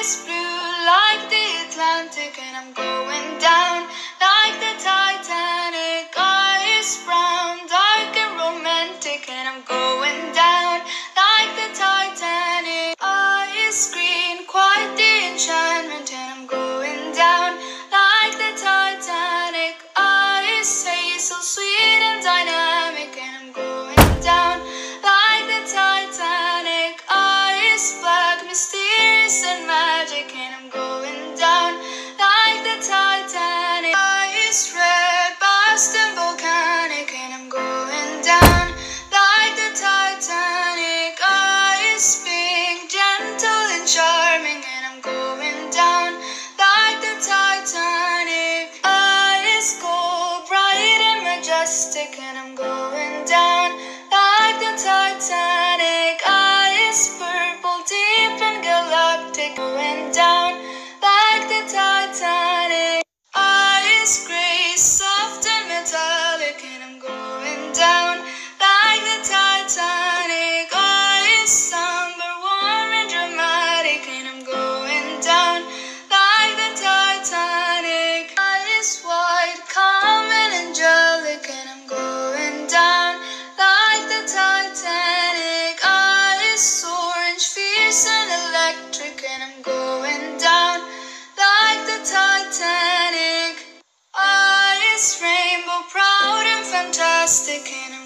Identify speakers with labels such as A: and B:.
A: is blue like the Atlantic, and I'm going down like the Titanic. God is brown, dark and romantic, and I'm going. sick and I'm going down loud and fantastic in